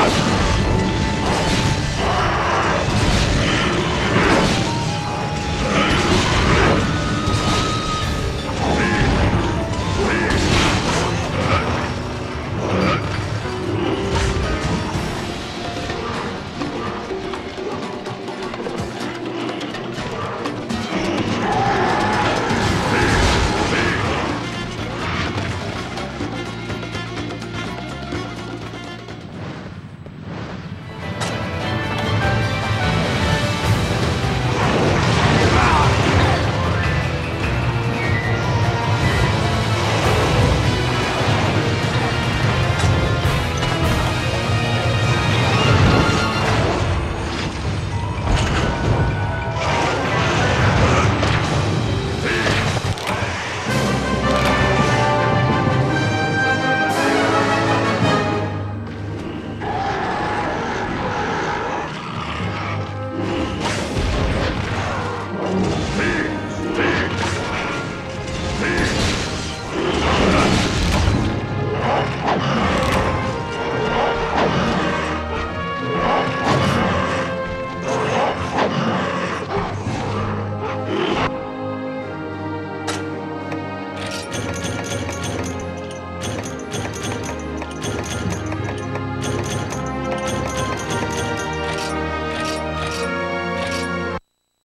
Ah!